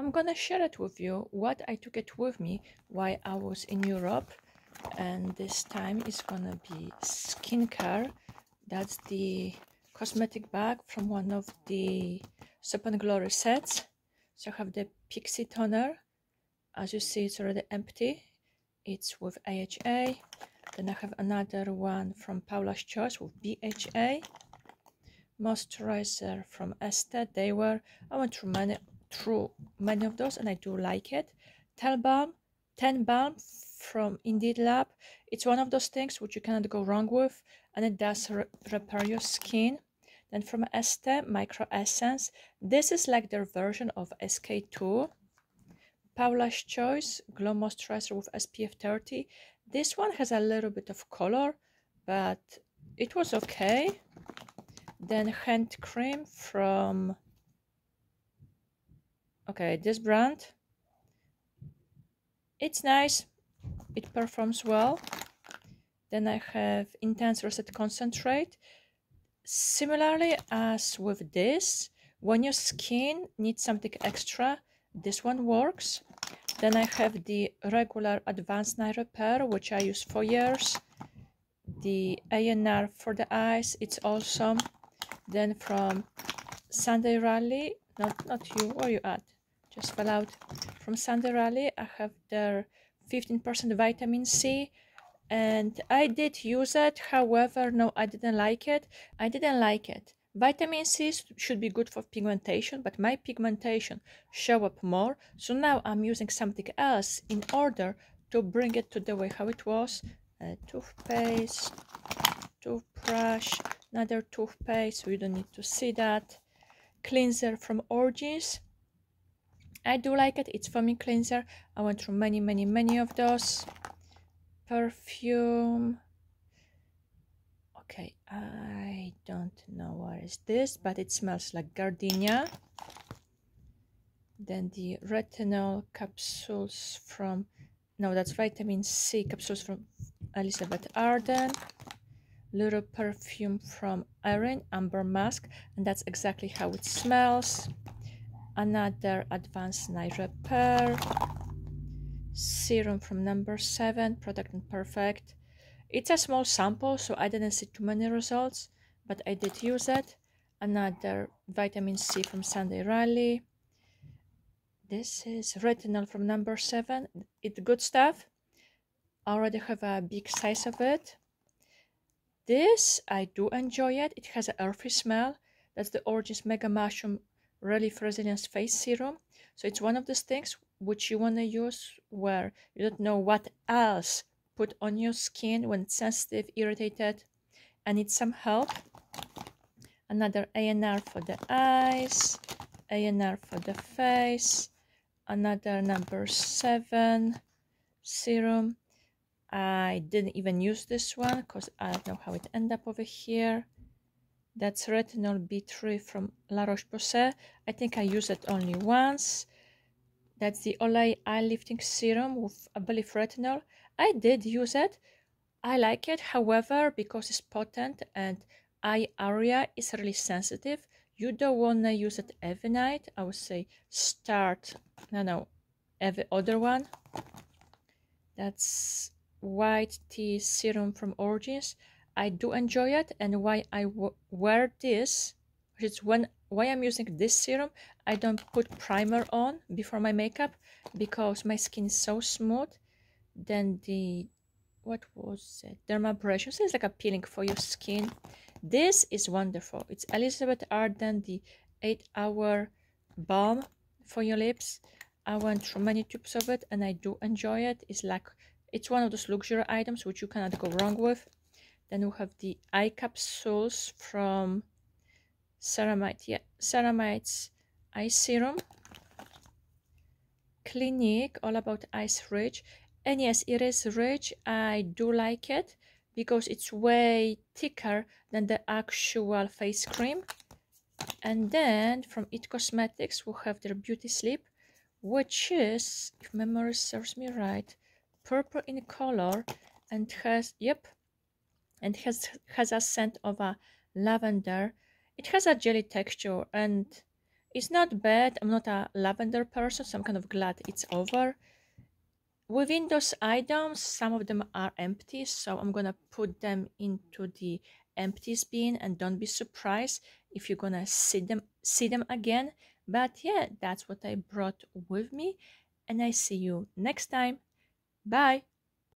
I'm gonna share it with you what I took it with me while I was in Europe. And this time is gonna be skincare. That's the cosmetic bag from one of the Soap and Glory sets. So I have the Pixi toner. As you see it's already empty. It's with AHA then I have another one from Paula's Choice with BHA moisturizer from Estee DayWear I went through many through many of those and I do like it. Ten Balm 10 Balm from Indeed Lab. It's one of those things which you cannot go wrong with and it does re repair your skin. Then from Estee Micro Essence. This is like their version of SK2 Paula's Choice Glow Moisturizer with SPF 30 this one has a little bit of color but it was okay. Then hand cream from okay this brand it's nice. It performs well. Then i have intense reset concentrate. Similarly as with this when your skin needs something extra this one works. Then i have the regular advanced night repair which i use for years. The ANR for the eyes it's awesome. Then from Sunday Riley, not not you, where you at? Just fell out. From Sunday Riley, I have their 15% vitamin C and I did use it. However, no, I didn't like it. I didn't like it. Vitamin C should be good for pigmentation, but my pigmentation show up more. So now I'm using something else in order to bring it to the way how it was. Uh, toothpaste, toothbrush, another toothpaste you don't need to see that cleanser from Origins I do like it. It's foaming cleanser. I went through many many many of those. Perfume. Okay I don't know what is this but it smells like gardenia. Then the retinol capsules from no that's vitamin C capsules from Elizabeth Arden. Little perfume from Aerin Amber Musk and that's exactly how it smells another advanced night repair. Serum from number seven product and perfect. It's a small sample so I didn't see too many results but I did use it. Another vitamin C from Sunday Riley this is retinol from number seven. It's good stuff. I already have a big size of it. This, I do enjoy it. It has an earthy smell. That's the Origins Mega Mushroom Relief Resilience Face Serum. So it's one of those things which you want to use where you don't know what else put on your skin when it's sensitive, irritated, and need some help. Another ANR for the eyes, ANR for the face, another number seven serum I didn't even use this one because I don't know how it ended up over here. That's retinol B3 from La Roche-Posay. I think I used it only once. That's the Olay Eye Lifting Serum with, I believe, retinol. I did use it. I like it. However, because it's potent and eye area is really sensitive, you don't want to use it every night. I would say start, no, no, every other one. That's white tea serum from Origins. I do enjoy it and why I wear this, it's when why I'm using this serum, I don't put primer on before my makeup because my skin is so smooth. Then the, what was it? Dermabrasion, so it's like a peeling for your skin. This is wonderful. It's Elizabeth Arden, the 8 hour balm for your lips. I went through many tubes of it and I do enjoy it. It's like it's one of those luxury items which you cannot go wrong with. Then we have the eye capsules from Ceramide. Yeah, Ceramide's eye serum. Clinique, all about eyes rich. And yes, it is rich. I do like it because it's way thicker than the actual face cream. And then from IT Cosmetics, we have their Beauty Sleep, which is, if memory serves me right, purple in color and has yep and has has a scent of a lavender it has a jelly texture and It's not bad. I'm not a lavender person, so I'm kind of glad it's over. Within those items, some of them are empty, so I'm gonna put them into the empties bin and don't be surprised if you're gonna see them see them again. But yeah, that's what I brought with me, and I see you next time. Bye.